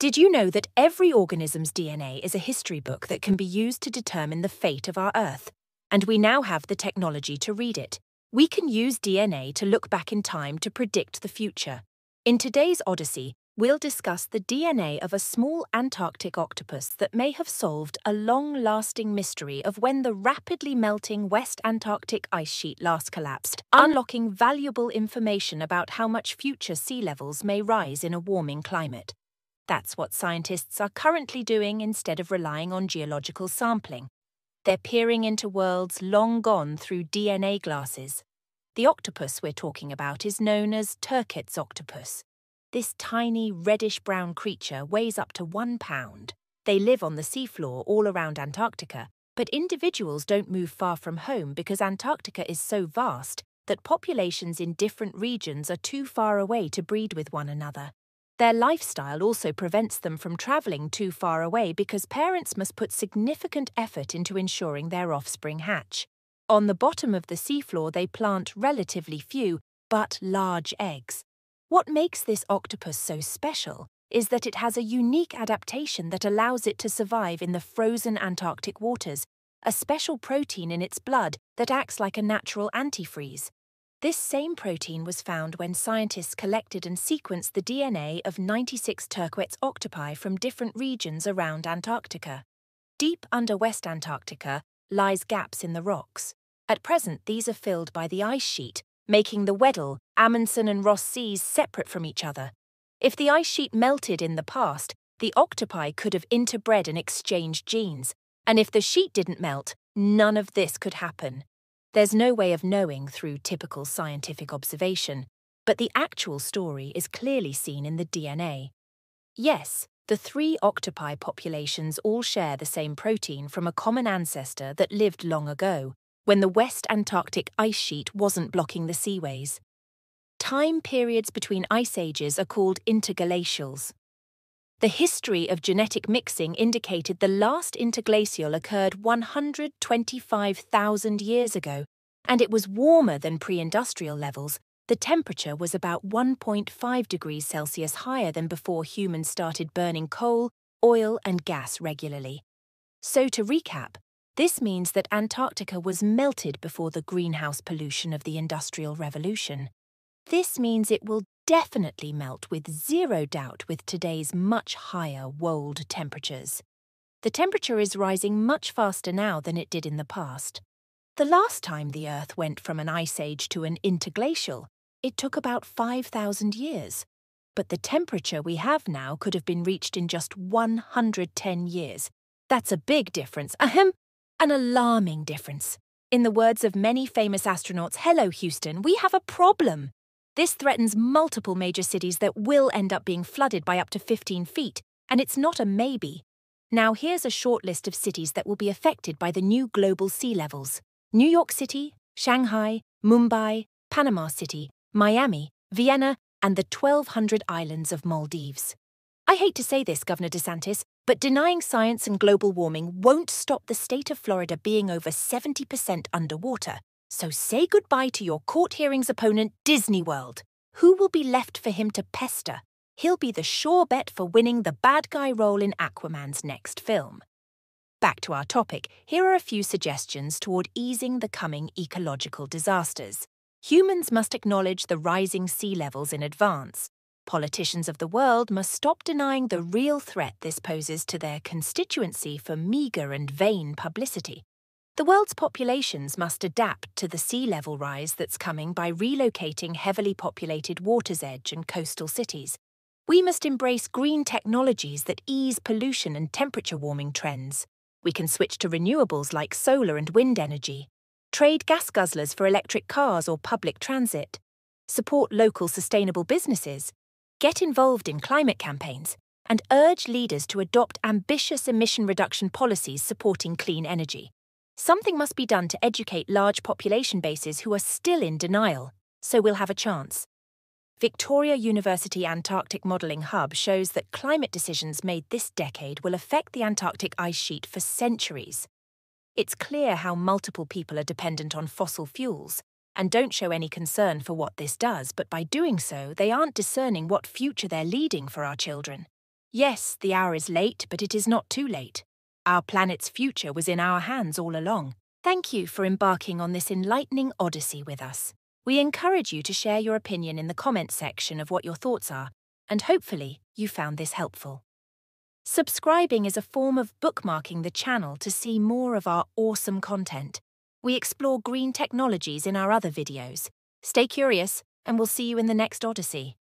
Did you know that every organism's DNA is a history book that can be used to determine the fate of our Earth? And we now have the technology to read it. We can use DNA to look back in time to predict the future. In today's Odyssey, we'll discuss the DNA of a small Antarctic octopus that may have solved a long lasting mystery of when the rapidly melting West Antarctic ice sheet last collapsed, unlocking valuable information about how much future sea levels may rise in a warming climate. That's what scientists are currently doing instead of relying on geological sampling. They're peering into worlds long gone through DNA glasses. The octopus we're talking about is known as Turquet's octopus. This tiny reddish brown creature weighs up to one pound. They live on the seafloor all around Antarctica, but individuals don't move far from home because Antarctica is so vast that populations in different regions are too far away to breed with one another. Their lifestyle also prevents them from travelling too far away because parents must put significant effort into ensuring their offspring hatch. On the bottom of the seafloor, they plant relatively few, but large eggs. What makes this octopus so special is that it has a unique adaptation that allows it to survive in the frozen Antarctic waters, a special protein in its blood that acts like a natural antifreeze. This same protein was found when scientists collected and sequenced the DNA of 96 Turquet's octopi from different regions around Antarctica. Deep under West Antarctica lies gaps in the rocks. At present, these are filled by the ice sheet, making the Weddell, Amundsen, and Ross Seas separate from each other. If the ice sheet melted in the past, the octopi could have interbred and exchanged genes. And if the sheet didn't melt, none of this could happen. There's no way of knowing through typical scientific observation, but the actual story is clearly seen in the DNA. Yes, the three octopi populations all share the same protein from a common ancestor that lived long ago, when the West Antarctic ice sheet wasn't blocking the seaways. Time periods between ice ages are called interglacials. The history of genetic mixing indicated the last interglacial occurred 125,000 years ago, and it was warmer than pre industrial levels. The temperature was about 1.5 degrees Celsius higher than before humans started burning coal, oil, and gas regularly. So, to recap, this means that Antarctica was melted before the greenhouse pollution of the Industrial Revolution. This means it will definitely melt with zero doubt with today's much higher world temperatures. The temperature is rising much faster now than it did in the past. The last time the Earth went from an ice age to an interglacial, it took about 5,000 years. But the temperature we have now could have been reached in just 110 years. That's a big difference. Ahem, an alarming difference. In the words of many famous astronauts, hello, Houston, we have a problem. This threatens multiple major cities that will end up being flooded by up to 15 feet, and it's not a maybe. Now, here's a short list of cities that will be affected by the new global sea levels New York City, Shanghai, Mumbai, Panama City, Miami, Vienna, and the 1,200 islands of Maldives. I hate to say this, Governor DeSantis, but denying science and global warming won't stop the state of Florida being over 70% underwater. So say goodbye to your court hearings opponent, Disney World. Who will be left for him to pester? He'll be the sure bet for winning the bad guy role in Aquaman's next film. Back to our topic, here are a few suggestions toward easing the coming ecological disasters. Humans must acknowledge the rising sea levels in advance. Politicians of the world must stop denying the real threat this poses to their constituency for meagre and vain publicity. The world's populations must adapt to the sea level rise that's coming by relocating heavily populated water's edge and coastal cities. We must embrace green technologies that ease pollution and temperature warming trends. We can switch to renewables like solar and wind energy, trade gas guzzlers for electric cars or public transit, support local sustainable businesses, get involved in climate campaigns, and urge leaders to adopt ambitious emission reduction policies supporting clean energy. Something must be done to educate large population bases who are still in denial, so we'll have a chance. Victoria University Antarctic Modelling Hub shows that climate decisions made this decade will affect the Antarctic ice sheet for centuries. It's clear how multiple people are dependent on fossil fuels and don't show any concern for what this does, but by doing so, they aren't discerning what future they're leading for our children. Yes, the hour is late, but it is not too late. Our planet's future was in our hands all along. Thank you for embarking on this enlightening odyssey with us. We encourage you to share your opinion in the comments section of what your thoughts are, and hopefully you found this helpful. Subscribing is a form of bookmarking the channel to see more of our awesome content. We explore green technologies in our other videos. Stay curious, and we'll see you in the next Odyssey.